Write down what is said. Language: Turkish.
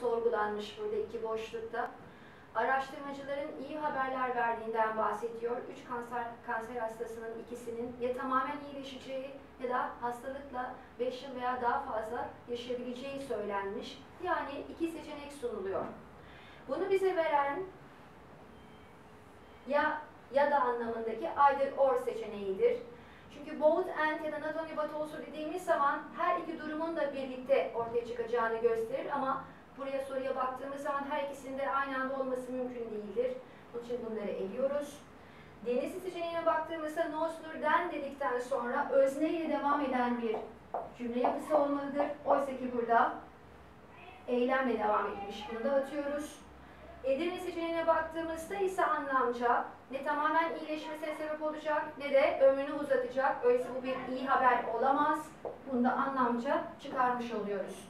sorgulanmış burada iki boşlukta. Araştırmacıların iyi haberler verdiğinden bahsediyor. Üç kanser, kanser hastasının ikisinin ya tamamen iyileşeceği ya da hastalıkla 5 yıl veya daha fazla yaşayabileceği söylenmiş. Yani iki seçenek sunuluyor. Bunu bize veren ya ya da anlamındaki either or seçeneğidir. Both and ya da not only but also dediğimiz zaman her iki durumun da birlikte ortaya çıkacağını gösterir ama buraya soruya baktığımız zaman her ikisinde aynı anda olması mümkün değildir. Onun için bunları eliyoruz. Denizli seçeneğine baktığımızda noslur den dedikten sonra özne ile devam eden bir cümle yapısı olmalıdır. Oysa ki burada eylemle devam etmiş. Bunu da atıyoruz. Baktığımızda ise anlamca ne tamamen iyileşmesine sebep olacak ne de ömrünü uzatacak. Öyleyse bu bir iyi haber olamaz. Bunu da anlamca çıkarmış oluyoruz.